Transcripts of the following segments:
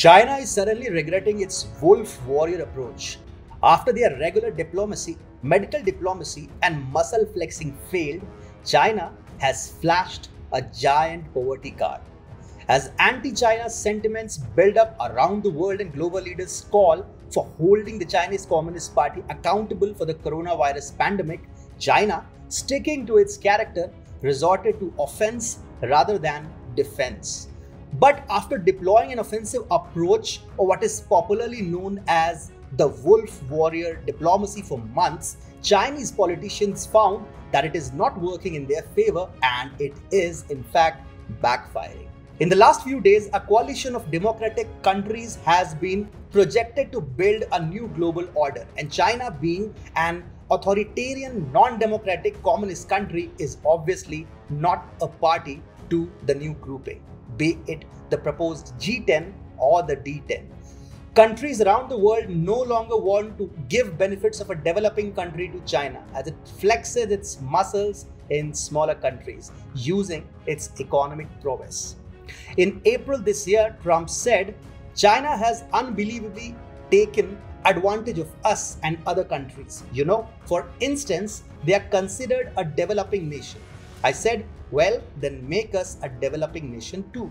China is suddenly regretting its wolf warrior approach. After their regular diplomacy, medical diplomacy, and muscle flexing failed, China has flashed a giant poverty card. As anti China sentiments build up around the world and global leaders call for holding the Chinese Communist Party accountable for the coronavirus pandemic, China, sticking to its character, resorted to offense rather than defense. But after deploying an offensive approach, or what is popularly known as the wolf warrior diplomacy for months, Chinese politicians found that it is not working in their favor and it is, in fact, backfiring. In the last few days, a coalition of democratic countries has been projected to build a new global order, and China, being an authoritarian, non democratic communist country, is obviously not a party to the new grouping be it the proposed G10 or the D10. Countries around the world no longer want to give benefits of a developing country to China as it flexes its muscles in smaller countries using its economic prowess. In April this year, Trump said China has unbelievably taken advantage of us and other countries. You know, for instance, they are considered a developing nation. I said well, then make us a developing nation too.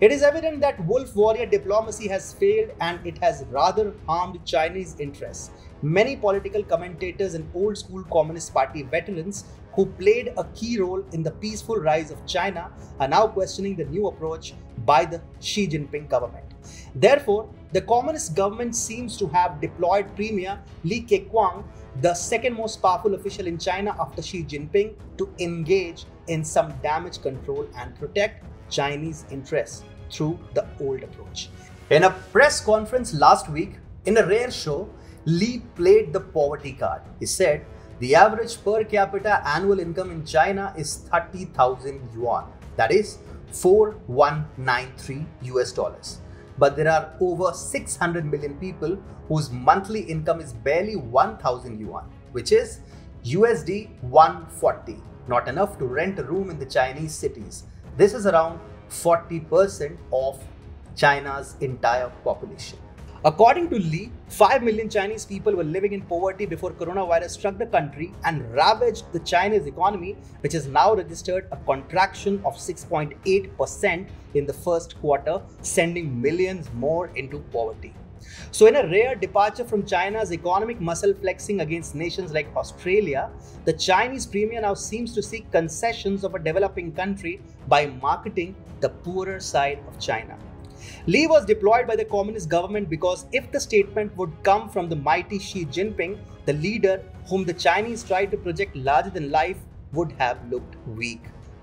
It is evident that wolf warrior diplomacy has failed and it has rather harmed Chinese interests. Many political commentators and old school Communist Party veterans who played a key role in the peaceful rise of China are now questioning the new approach by the Xi Jinping government. Therefore, the Communist government seems to have deployed Premier Li Keqiang, the second most powerful official in China after Xi Jinping, to engage in some damage control and protect Chinese interests through the old approach. In a press conference last week, in a rare show, Li played the poverty card. He said, the average per capita annual income in China is 30,000 yuan, that is 4193 US dollars. But there are over 600 million people whose monthly income is barely 1000 yuan, which is USD 140 not enough to rent a room in the Chinese cities. This is around 40% of China's entire population. According to Li, 5 million Chinese people were living in poverty before coronavirus struck the country and ravaged the Chinese economy, which has now registered a contraction of 6.8% in the first quarter, sending millions more into poverty. So, in a rare departure from China's economic muscle flexing against nations like Australia, the Chinese premier now seems to seek concessions of a developing country by marketing the poorer side of China. Li was deployed by the communist government because if the statement would come from the mighty Xi Jinping, the leader whom the Chinese tried to project larger than life would have looked weak.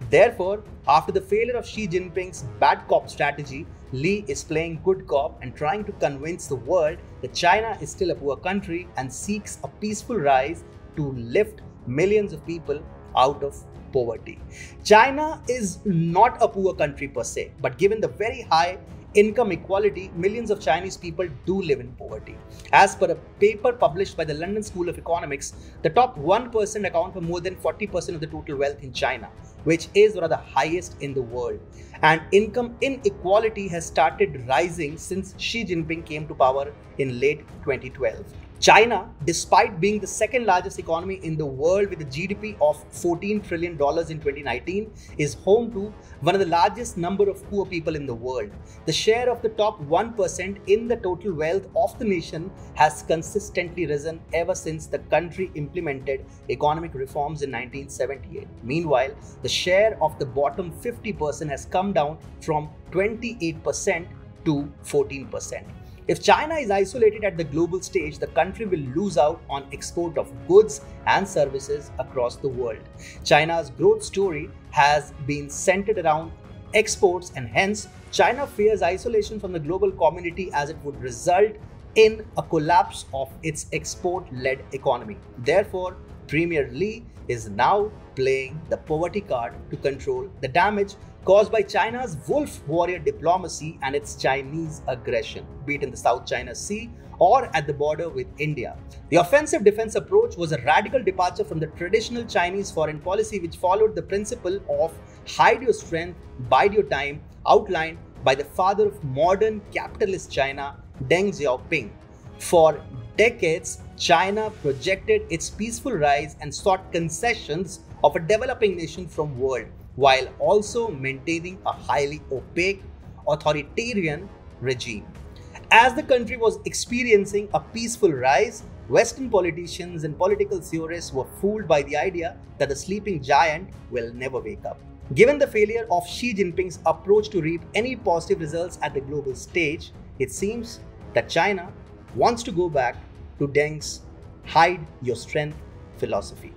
Therefore, after the failure of Xi Jinping's bad cop strategy, Li is playing good cop and trying to convince the world that China is still a poor country and seeks a peaceful rise to lift millions of people out of poverty. China is not a poor country per se, but given the very high income equality, millions of Chinese people do live in poverty. As per a paper published by the London School of Economics, the top 1% account for more than 40% of the total wealth in China, which is one of the highest in the world. And income inequality has started rising since Xi Jinping came to power in late 2012. China, despite being the second largest economy in the world with a GDP of $14 trillion in 2019, is home to one of the largest number of poor people in the world. The share of the top 1% in the total wealth of the nation has consistently risen ever since the country implemented economic reforms in 1978. Meanwhile, the share of the bottom 50% has come down from 28% to 14%. If China is isolated at the global stage, the country will lose out on export of goods and services across the world. China's growth story has been centered around exports and hence China fears isolation from the global community as it would result in a collapse of its export-led economy. Therefore, Premier Li is now playing the poverty card to control the damage caused by China's wolf warrior diplomacy and its Chinese aggression, be it in the South China Sea or at the border with India. The offensive defense approach was a radical departure from the traditional Chinese foreign policy, which followed the principle of hide your strength, bide your time, outlined by the father of modern capitalist China, Deng Xiaoping. For decades, China projected its peaceful rise and sought concessions of a developing nation from world while also maintaining a highly opaque authoritarian regime. As the country was experiencing a peaceful rise, Western politicians and political theorists were fooled by the idea that the sleeping giant will never wake up. Given the failure of Xi Jinping's approach to reap any positive results at the global stage, it seems that China wants to go back to Deng's hide your strength philosophy.